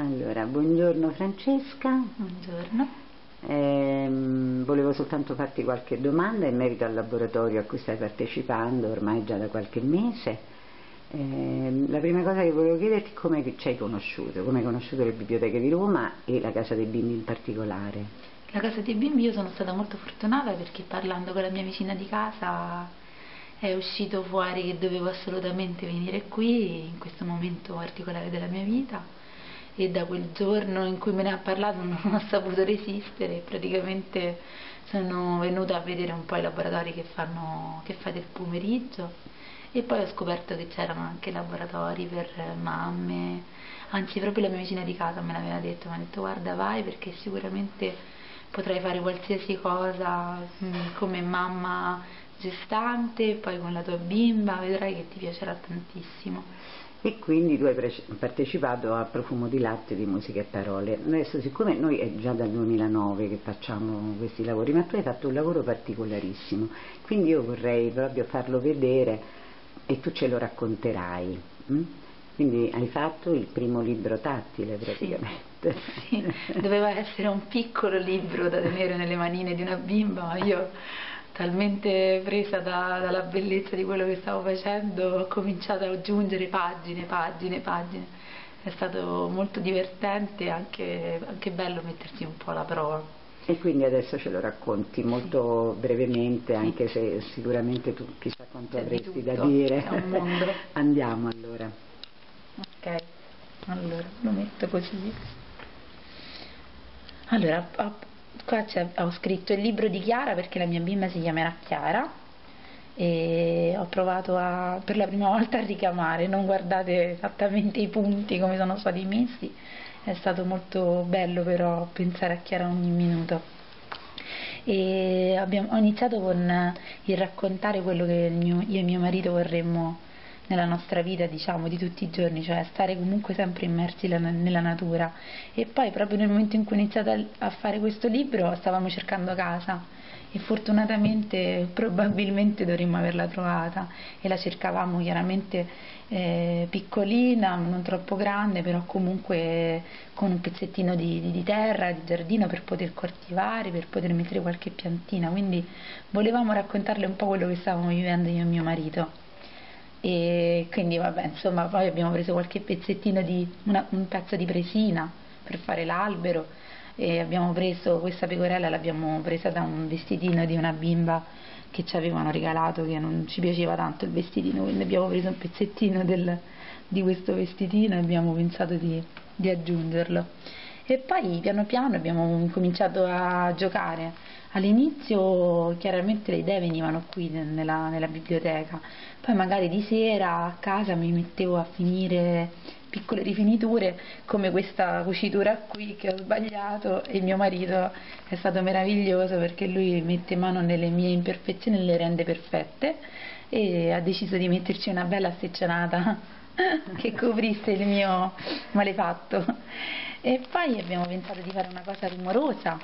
Allora, buongiorno Francesca. Buongiorno. Eh, volevo soltanto farti qualche domanda in merito al laboratorio a cui stai partecipando ormai già da qualche mese. Eh, la prima cosa che volevo chiederti è come ci hai conosciuto, come hai conosciuto le biblioteche di Roma e la Casa dei Bimbi in particolare. La Casa dei Bimbi io sono stata molto fortunata perché parlando con la mia vicina di casa è uscito fuori che dovevo assolutamente venire qui in questo momento particolare della mia vita e da quel giorno in cui me ne ha parlato non ho saputo resistere praticamente sono venuta a vedere un po' i laboratori che, fanno, che fate il pomeriggio. E poi ho scoperto che c'erano anche laboratori per mamme. Anzi proprio la mia vicina di casa me l'aveva detto mi ha detto guarda vai perché sicuramente potrai fare qualsiasi cosa mm, come mamma gestante poi con la tua bimba vedrai che ti piacerà tantissimo e quindi tu hai partecipato a Profumo di latte di musica e parole. Adesso siccome noi è già dal 2009 che facciamo questi lavori, ma tu hai fatto un lavoro particolarissimo, quindi io vorrei proprio farlo vedere e tu ce lo racconterai. Hm? Quindi hai fatto il primo libro tattile praticamente. Sì, sì, doveva essere un piccolo libro da tenere nelle manine di una bimba, ma io talmente presa da, dalla bellezza di quello che stavo facendo ho cominciato ad aggiungere pagine, pagine, pagine. È stato molto divertente e anche, anche, bello mettersi un po' alla prova. E quindi adesso ce lo racconti molto sì. brevemente anche se sicuramente tu chissà quanto C'è avresti da dire. è un mondo. Andiamo allora. Ok allora lo metto così. Allora qua ho scritto il libro di Chiara perché la mia bimba si chiamerà Chiara e ho provato a, per la prima volta a ricamare, non guardate esattamente i punti come sono stati messi, è stato molto bello però pensare a Chiara ogni minuto. E abbiamo, ho iniziato con il raccontare quello che mio, io e mio marito vorremmo nella nostra vita diciamo di tutti i giorni, cioè stare comunque sempre immersi nella natura. E poi proprio nel momento in cui ho iniziato a fare questo libro stavamo cercando casa. E fortunatamente probabilmente dovremmo averla trovata. E la cercavamo chiaramente eh, piccolina, non troppo grande, però comunque con un pezzettino di, di, di, terra, di giardino per poter coltivare, per poter mettere qualche piantina, quindi volevamo raccontarle un po' quello che stavamo vivendo io e mio marito e quindi vabbè insomma poi abbiamo preso qualche pezzettino di una, un pezzo di presina per fare l'albero e abbiamo preso questa pecorella l'abbiamo presa da un vestitino di una bimba che ci avevano regalato che non ci piaceva tanto il vestitino quindi abbiamo preso un pezzettino del, di questo vestitino e abbiamo pensato di, di aggiungerlo. E poi piano piano abbiamo cominciato a giocare all'inizio chiaramente le idee venivano qui nella, nella biblioteca. Poi magari di sera a casa mi mettevo a finire piccole rifiniture come questa cucitura qui che ho sbagliato e mio marito è stato meraviglioso perché lui mette mano nelle mie imperfezioni e le rende perfette e ha deciso di metterci una bella steccionata che coprisse il mio malefatto. E poi abbiamo pensato di fare una cosa rumorosa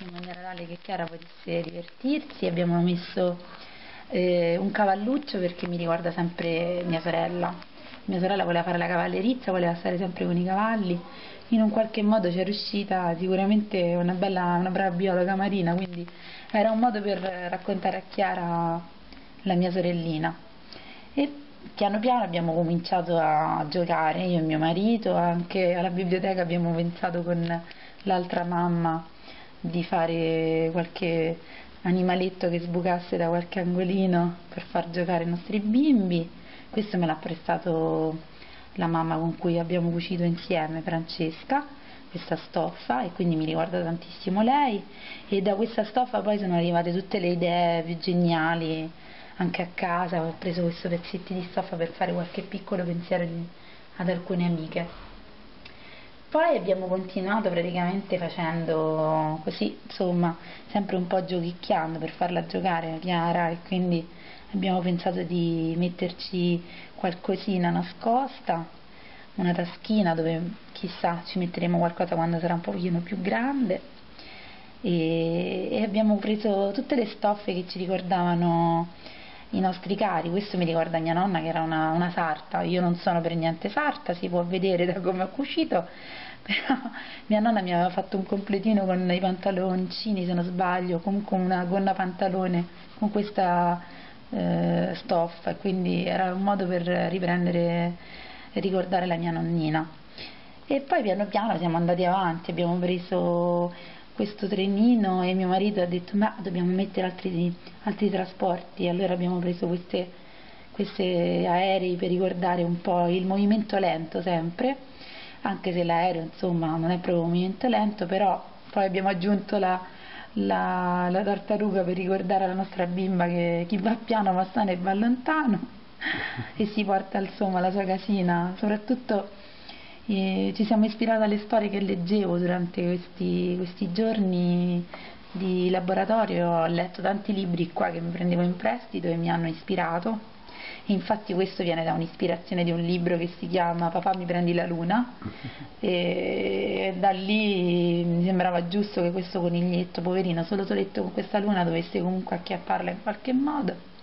in maniera tale che Chiara potesse divertirsi abbiamo messo eh, un cavalluccio perché mi riguarda sempre mia sorella. Mia sorella voleva fare la cavallerizza, voleva stare sempre con i cavalli. In un qualche modo ci è riuscita, sicuramente una, bella, una brava biologa marina, quindi era un modo per raccontare a Chiara la mia sorellina. E piano piano abbiamo cominciato a giocare, io e mio marito, anche alla biblioteca abbiamo pensato con l'altra mamma di fare qualche animaletto che sbucasse da qualche angolino per far giocare i nostri bimbi. Questo me l'ha prestato la mamma con cui abbiamo cucito insieme, Francesca, questa stoffa e quindi mi riguarda tantissimo lei e da questa stoffa poi sono arrivate tutte le idee più geniali anche a casa, ho preso questo pezzetti di stoffa per fare qualche piccolo pensiero ad alcune amiche. Poi abbiamo continuato praticamente facendo così, insomma, sempre un po' giochicchiando per farla giocare Chiara e quindi abbiamo pensato di metterci qualcosina nascosta, una taschina dove chissà ci metteremo qualcosa quando sarà un pochino più grande. E, e abbiamo preso tutte le stoffe che ci ricordavano i nostri cari, questo mi ricorda mia nonna che era una, una sarta, io non sono per niente sarta, si può vedere da come ho cucito, però mia nonna mi aveva fatto un completino con i pantaloncini se non sbaglio, comunque una gonna pantalone con questa eh, stoffa. Quindi era un modo per riprendere e ricordare la mia nonnina. E poi piano piano siamo andati avanti, abbiamo preso questo trenino e mio marito ha detto ma dobbiamo mettere altri, altri trasporti, allora abbiamo preso questi aerei per ricordare un po' il movimento lento sempre anche se l'aereo insomma non è proprio un movimento lento, però poi abbiamo aggiunto la, la, la tartaruga per ricordare alla nostra bimba che chi va piano va sano e va lontano e si porta insomma la sua casina, soprattutto eh, ci siamo ispirati alle storie che leggevo durante questi, questi giorni di laboratorio, ho letto tanti libri qua che mi prendevo in prestito e mi hanno ispirato. Infatti questo viene da un'ispirazione di un libro che si chiama Papà mi prendi la luna. E da lì mi sembrava giusto che questo coniglietto poverino solo soletto con questa luna dovesse comunque acchiapparla in qualche modo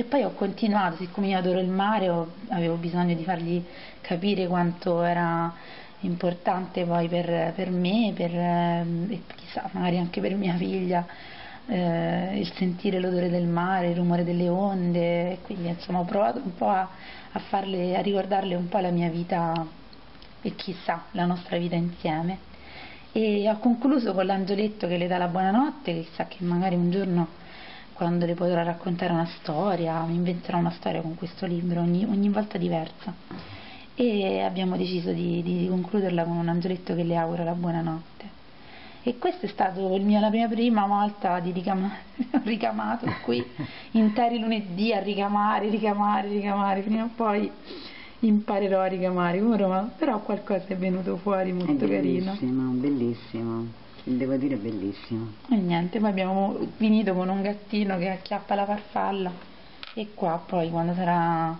e poi ho continuato siccome io adoro il mare ho, avevo bisogno di fargli capire quanto era importante poi per, per me per, eh, e chissà magari anche per mia figlia eh, il sentire l'odore del mare, il rumore delle onde, quindi insomma ho provato un po' a, a, farle, a ricordarle un po' la mia vita e chissà la nostra vita insieme. E ho concluso con l'angioletto che le dà la buonanotte, chissà che magari un giorno quando le potrò raccontare una storia, mi inventerò una storia con questo libro, ogni, ogni volta diversa. E abbiamo deciso di, di concluderla con un angioletto che le augura la buonanotte e questa è stata la mia prima volta di ricama, ricamato qui interi lunedì a ricamare, ricamare, ricamare, prima o poi imparerò a ricamare però qualcosa è venuto fuori molto è carino. Bellissimo, bellissimo, devo dire bellissimo. E niente, poi abbiamo finito con un gattino che acchiappa la farfalla e qua poi quando sarà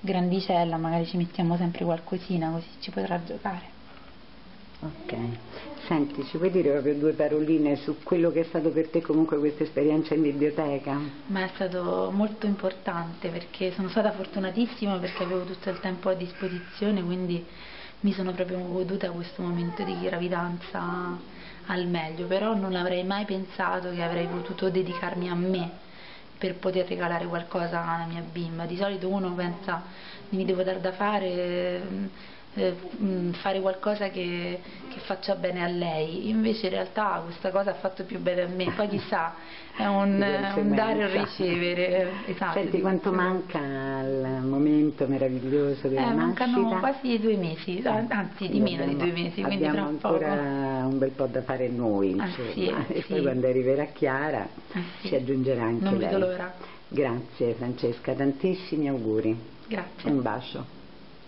grandicella magari ci mettiamo sempre qualcosina così ci potrà giocare. Ok, senti, ci puoi dire proprio due paroline su quello che è stato per te comunque questa esperienza in biblioteca? Ma è stato molto importante perché sono stata fortunatissima perché avevo tutto il tempo a disposizione, quindi mi sono proprio goduta questo momento di gravidanza al meglio, però non avrei mai pensato che avrei potuto dedicarmi a me per poter regalare qualcosa alla mia bimba. Di solito uno pensa mi devo dar da fare eh, mm, fare qualcosa che, che, faccia bene a lei, invece in realtà questa cosa ha fatto più bene a me, poi chissà, è un, un dare e ricevere. Esatto, Senti quanto manca il momento meraviglioso della eh, nascita? Mancano quasi due mesi, anzi di meno di due mesi, quindi abbiamo ancora poco. un bel po' da fare noi, ah, sì, e sì. poi quando arriverà Chiara ah, sì. si aggiungerà anche non lei. Non vedo l'ora. Grazie Francesca, tantissimi auguri. Grazie. Un bacio.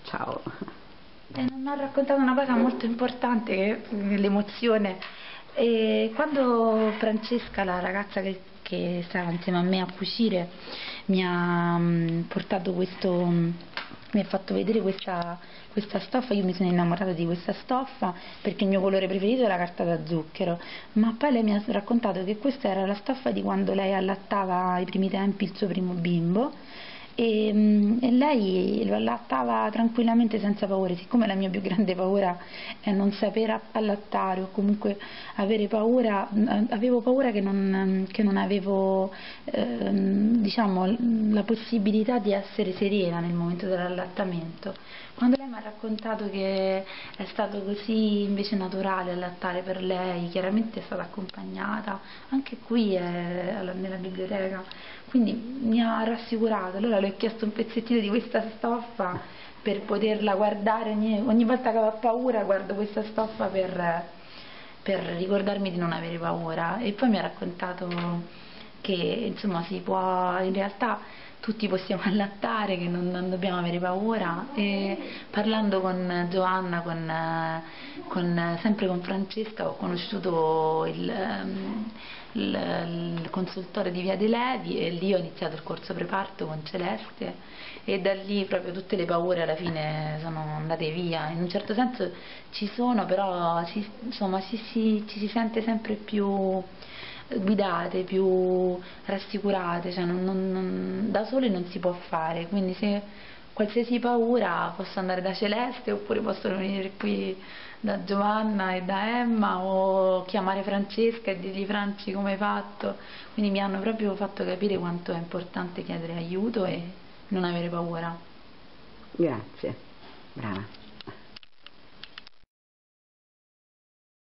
Ciao. Non ha raccontato una cosa molto importante, l'emozione. E quando Francesca, la ragazza che, che sta insieme a me a cucire, mi ha mm, portato questo, mm, mi ha fatto vedere questa, questa stoffa, io mi sono innamorata di questa stoffa perché il mio colore preferito è la carta da zucchero, ma poi lei mi ha raccontato che questa era la stoffa di quando lei allattava ai primi tempi il suo primo bimbo e, mm, e, lei lo allattava tranquillamente senza paura, siccome la mia più grande paura è non sapere allattare o comunque avere paura, avevo paura che non, che non avevo eh, diciamo, la possibilità di essere serena nel momento dell'allattamento. Quando lei mi ha raccontato che è stato così invece naturale allattare per lei, chiaramente è stata accompagnata, anche qui è, nella biblioteca, quindi mi ha rassicurato, allora le ho chiesto un pezzettino di questa stoffa per poterla guardare, ogni, ogni volta che ho paura guardo questa stoffa per, per ricordarmi di non avere paura. E poi mi ha raccontato che insomma si può in realtà tutti possiamo allattare, che non, non, dobbiamo avere paura. E parlando con Giovanna, con, con, sempre con Francesca, ho conosciuto il, ehm, il, consultore di Via dei Levi e lì ho iniziato il corso preparto con Celeste e da lì proprio tutte le paure alla fine sono andate via, in un certo senso ci sono però si, insomma si, si, ci si sente sempre più guidate, più rassicurate, cioè non, non, non, da sole non si può fare, quindi se qualsiasi paura posso andare da Celeste oppure possono venire qui da Giovanna e da Emma o chiamare Francesca e dirgli Franci come hai fatto. Quindi mi hanno proprio fatto capire quanto è importante chiedere aiuto e non avere paura. Grazie, brava.